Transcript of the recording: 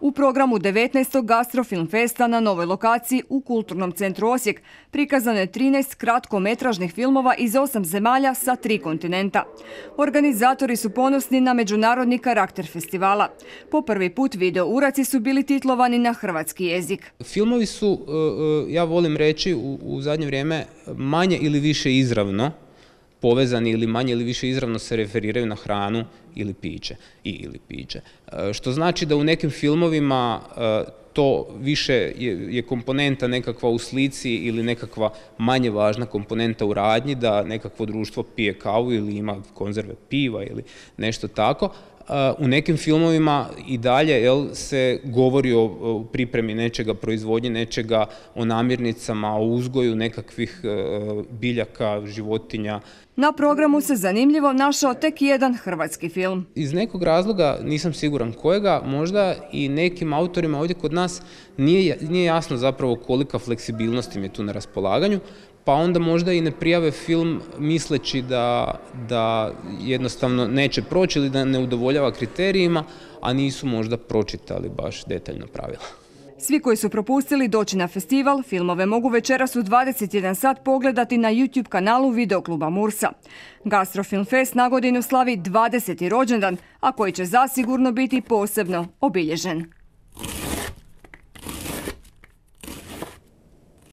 U programu 19. Gastrofilm Festa na novoj lokaciji u Kulturnom centru Osijek prikazano je 13 kratkometražnih filmova iz osam zemalja sa tri kontinenta. Organizatori su ponosni na međunarodni karakter festivala. Po prvi put video uraci su bili titlovani na hrvatski jezik. Filmovi su, e, e, ja volim reći, u, u zadnje vrijeme manje ili više izravno povezani ili manje ili više izravno se referiraju na hranu ili piće i ili piće. E, što znači da u nekim filmovima e, to više je, je komponenta nekakva u slici ili nekakva manje važna komponenta u radnji, da nekakvo društvo pije kavu ili ima konzerve piva ili nešto tako, u nekim filmovima i dalje jel, se govori o, pripremi nečega, proizvodnji nečega, o namirnicama, o uzgoju nekakvih e, biljaka, životinja. Na programu se zanimljivo našao tek jedan hrvatski film. Iz nekog razloga, nisam siguran kojega, možda i nekim autorima ovdje kod nas nije, nije jasno zapravo kolika fleksibilnost im je tu na raspolaganju, pa onda možda i ne prijave film misleći da, da jednostavno neće proći ili da ne udovoljava kriterijima, a nisu možda pročitali baš detaljno pravila. Svi koji su propustili doći na festival, filmove mogu večeras u 21 sat pogledati na YouTube kanalu Videokluba Mursa. Gastrofilm Fest na godinu slavi 20. rođendan, a koji će zasigurno biti posebno obilježen.